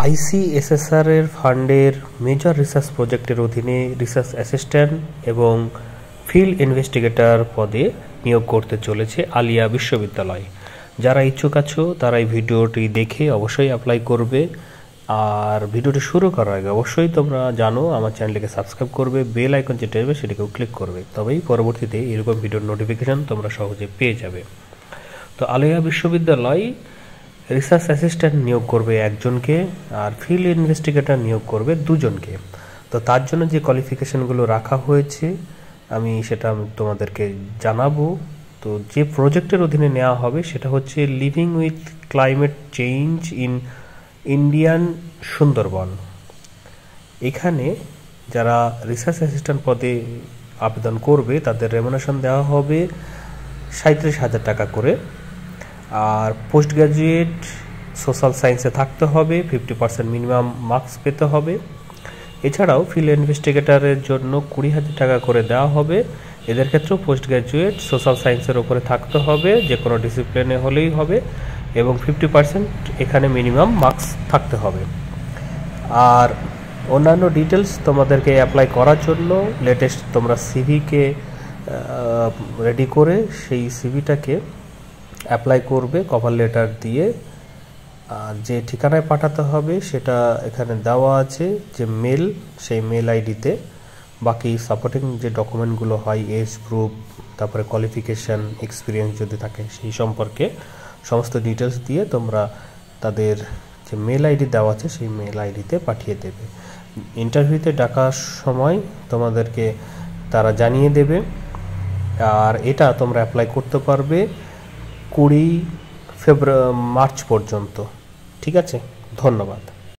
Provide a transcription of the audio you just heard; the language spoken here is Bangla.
আইসিএসএসআর এর ফান্ডের মেজর রিসার্চ প্রজেক্টের অধীনে রিসার্চ অ্যাসিস্ট্যান্ট এবং ফিল্ড ইনভেস্টিগেটর পদে নিয়োগ করতে চলেছে আলিয়া বিশ্ববিদ্যালয়। যারা ইচ্ছুক আছো, তারা এই ভিডিওটি দেখে অবশ্যই অ্যাপ্লাই করবে। আর ভিডিওটি শুরু করার আগে অবশ্যই তোমরা জানো, আমার চ্যানেলটিকে সাবস্ক্রাইব করবে বেল আইকন যেটা হবে সেটিকেও ক্লিক করবে। তবেই পরবর্তীতে এরকম ভিডিওর নোটিফিকেশান তোমরা সহজে পেয়ে যাবে। তো আলিয়া বিশ্ববিদ্যালয় রিসার্চ অ্যাসিস্ট্যান্ট নিয়োগ করবে একজনকে আর ফিল্ড ইনভেস্টিগেটর নিয়োগ করবে দুজনকে। তো তার জন্য যে কোয়ালিফিকেশনগুলো রাখা হয়েছে, আমি সেটা তোমাদেরকে জানাব। তো যে প্রজেক্টের অধীনে নেওয়া হবে, সেটা হচ্ছে living with climate change in Indian Sundarban এখানে যারা রিসার্চ অ্যাসিস্ট্যান্ট পদে আবেদন করবে, তাদের রেমুনেশন দেওয়া হবে সাঁত্রিশ হাজার টাকা করে। আর পোস্ট গ্র্যাজুয়েট সোশ্যাল সায়েন্সে থাকতে হবে, ফিফটি পার্সেন্ট মিনিমাম মার্কস পেতে হবে। এছাড়াও ফিল্ড ইনভেস্টিগেটরের জন্য কুড়ি হাজার টাকা করে দেওয়া হবে। এদের ক্ষেত্রেও পোস্ট গ্র্যাজুয়েট সোশ্যাল সায়েন্সের ওপরে থাকতে হবে যে কোনো ডিসিপ্লিনে হলেই হবে এবং ফিফটি পার্সেন্ট এখানে মিনিমাম মার্কস থাকতে হবে। আর অন্যান্য ডিটেলস তোমাদেরকে অ্যাপ্লাই করার জন্য লেটেস্ট তোমরা সিভিকে রেডি করে সেই সিভিটাকে অ্যাপ্লাই করবে কভার লেটার দিয়ে। আর যে ঠিকানায় পাঠাতে হবে, সেটা এখানে দেওয়া আছে, যে মেল সেই মেল আইডিতে বাকি সাপোর্টিং যে ডকুমেন্টগুলো হয় এজ গ্রুপ তারপরে কোয়ালিফিকেশান এক্সপিরিয়েন্স যদি থাকে, সেই সম্পর্কে সমস্ত ডিটেলস দিয়ে তোমরা তাদের যে মেল আইডি দেওয়া আছে, সেই মেল আইডিতে পাঠিয়ে দেবে। ইন্টারভিউতে ডাকার সময় তোমাদেরকে তারা জানিয়ে দেবে। আর এটা তোমরা অ্যাপ্লাই করতে পারবে। কুড়ি ফেব্রুয়ারি মার্চ পর্যন্ত। ঠিক আছে? ধন্যবাদ।